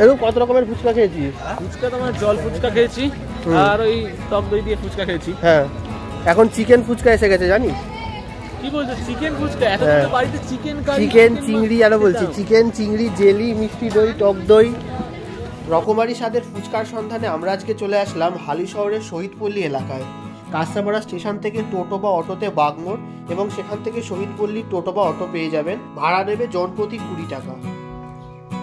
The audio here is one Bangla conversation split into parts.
এরকম কত রকমের ফুচকা খেয়েছিস ফুচকা তোমার জল ফুচকা খেয়েছি আর ওই টক দই দিয়ে ফুচকা খেয়েছি। হ্যাঁ। এখন চিকেন ফুচকা এসে গেছে জানিস কি বলছো চিকেন ফুচকা? এত হ্যাঁ। বাড়িতে চিকেন কারি চিকেন চিংড়ি আরও বলছি চিকেন চিংড়ি জেলি মিষ্টি দই টক দই রকমারি স্বাদের ফুচকার সন্ধানে আমরা আজকে চলে আসলাম হালি শহরের শহীদপল্লী এলাকায়। কাঁচরাপাড়া স্টেশন থেকে টোটো বা অটোতে বাগমোড় এবং সেখান থেকে শহীদপল্লী টোটো বা অটো পেয়ে যাবেন। ভাড়া নেবে জনপ্রতি কুড়ি টাকা।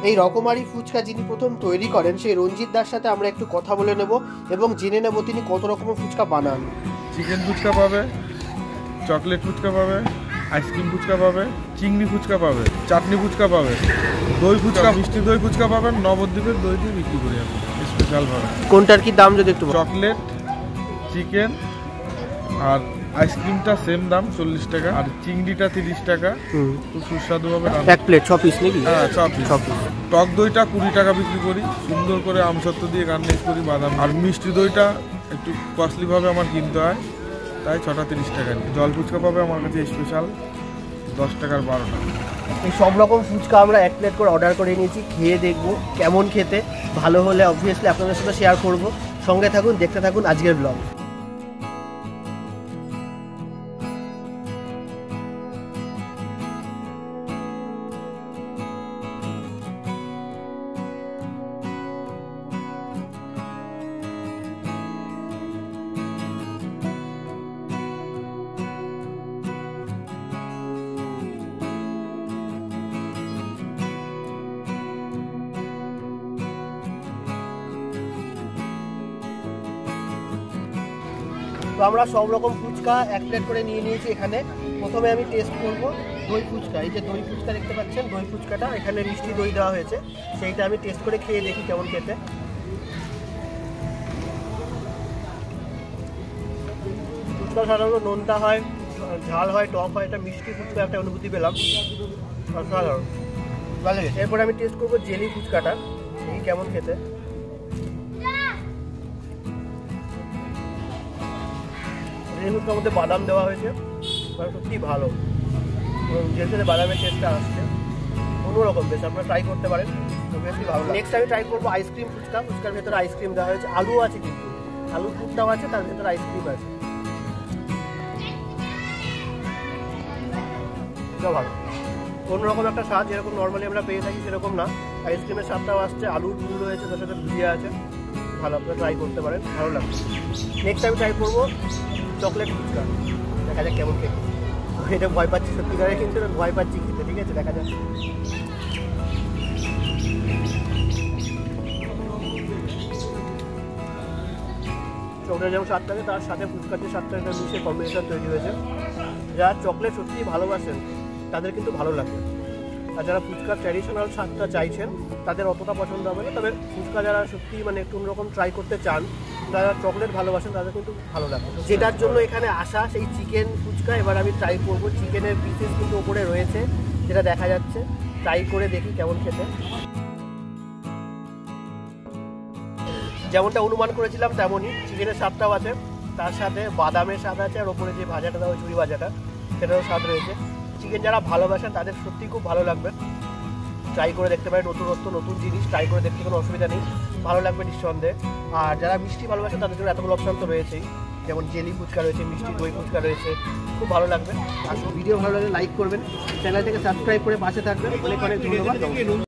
এই রকমারি ফুচকা যিনি প্রথম তৈরি করেন সেই রঞ্জিত দার সাথে আমরা একটু কথা বলে নেব এবং জেনে নেব তিনি কত রকমের ফুচকা বানান। চিকেন ফুচকা পাবে চকলেট ফুচকা পাবে আইসক্রিম ফুচকা পাবে চিংড়ি ফুচকা পাবে চাটনি ফুচকা পাবে দই ফুচকা মিষ্টি দই ফুচকা পাবেন নবদ্বীপের দই দিয়ে বিক্রি করি আমি স্পেশাল ভাবে। কোনটার কি দাম যদি একটু চকলেট চিকেন আর আইসক্রিমটা সেম দাম চল্লিশ টাকা। আর চিংড়িটা তিরিশ টাকা। খুব সুস্বাদু হবে এক প্লেট ছ পিস নাকি? হ্যাঁ ছ। ছ পিস টক দইটা কুড়ি টাকা বিক্রি করি। সুন্দর করে আমসত্ব দিয়ে গার্নিশ করি বাদাম আর মিষ্টি দইটা একটু কস্টলি ভাবে আমার কিনতে হয়। তাই ছটা তিরিশ টাকা নিই। জল ফুচকা পাবে আমার কাছে স্পেশাল দশ টাকার বারোটা। এই সব রকম ফুচকা আমরা এক প্লেট করে অর্ডার করে নিয়েছি। খেয়ে দেখব কেমন খেতে। ভালো হলে অবভিয়াসলি আপনাদের সাথে শেয়ার করব। সঙ্গে থাকুন দেখতে থাকুন আজকের ব্লগ তো আমরা সব রকম ফুচকা এক প্লেট করে নিয়ে নিয়েছি এখানে। প্রথমে আমি টেস্ট করব দই ফুচকা। এই যে দই ফুচকা দেখতে পাচ্ছেন দই ফুচকাটা এখানে মিষ্টি দই দেওয়া হয়েছে। সেইটা আমি টেস্ট করে খেয়ে দেখি কেমন খেতে। ফুচকা সাধারণত নোনতা হয় ঝাল হয় টক হয় এটা মিষ্টি ফুচকা একটা অনুভূতি পেলাম। অসাধারণ। ভালো লেগেছে এরপরে আমি টেস্ট করব জেলি ফুচকাটা দেখি কেমন খেতে। ফুচকার মধ্যে বাদাম দেওয়া হয়েছে সত্যি ভালো। এবং জেলিতে বাদামের টেস্টটা আসছে, অন্যরকম বেশ আপনারা ট্রাই করতে পারেন বেশি ভালো নেক্সট আমি ট্রাই করব আইসক্রিম ফুচকা। ফুচকার ভেতরে আইসক্রিম দেওয়া হয়েছে। আলু আছে কিন্তু। আলুর ফুটটাও আছে, তার ভেতরে আইসক্রিম আছে। ভালো। অন্যরকম একটা স্বাদ, যেরকম নর্মালি আমরা পেয়ে থাকি, সেরকম না। আইসক্রিমের স্বাদটাও আসছে, আলুর ফুল রয়েছে, তার সাথে ভুজিয়া আছে। ভালো, আপনারা ট্রাই করতে পারেন, ভালো লাগবে। নেক্সট আমি ট্রাই করব চকলেট ফুচকা। দেখা যাক কেমন খেতে। এটা ভয় পাচ্ছি সত্যিকারে কিন্তু ভয় পাচ্ছি খেতে, ঠিক আছে? দেখা যাক। চকলেট যেমন স্বাদ থাকে তার সাথে ফুচকার যে স্বাদটা এটা মিশে কম্বিনেশন তৈরি হয়েছে। যারা চকলেট সত্যিই ভালোবাসেন, তাদের কিন্তু ভালো লাগবে আর যারা ফুচকার ট্র্যাডিশনাল স্বাদটা চাইছেন, তাদের অতটা পছন্দ হবে না। তবে ফুচকা যারা সত্যি মানে একটু অন্যরকম ট্রাই করতে চান, যারা চকলেট ভালোবাসেন, তাদের কিন্তু ভালো লাগে। যেটার জন্য এখানে আসা, সেই চিকেন ফুচকা, এবার আমি ট্রাই করব। চিকেনের পিসেস কিন্তু ওপরে রয়েছে, যেটা দেখা যাচ্ছে। ট্রাই করে দেখি কেমন খেতে। যেমনটা অনুমান করেছিলাম, তেমনই চিকেনের স্বাদটাও আছে। তার সাথে বাদামের স্বাদ আছে, আর ওপরে যে ভাজাটা দেওয়া চুরি ভাজাটা, সেটারও স্বাদ রয়েছে। চিকেন যারা ভালোবাসেন, তাদের সত্যি খুব ভালো লাগবে। ট্রাই করে দেখতে পারেন নতুনত্ব নতুন জিনিস ট্রাই করে দেখতে কোনো অসুবিধা নেই। ভালো লাগবে নিঃসন্দেহে। আর যারা মিষ্টি ভালোবাসেন, তাদের জন্য এতগুলো অপশান তো রয়েছেই। যেমন জেলি ফুচকা রয়েছে, মিষ্টি দই ফুচকা রয়েছে, খুব ভালো লাগবে। আর ভিডিও ভালো লাগলে লাইক করবেন। চ্যানেল থেকে সাবস্ক্রাইব করে পাশে থাকবেন। অনেক অনেক ধন্যবাদ।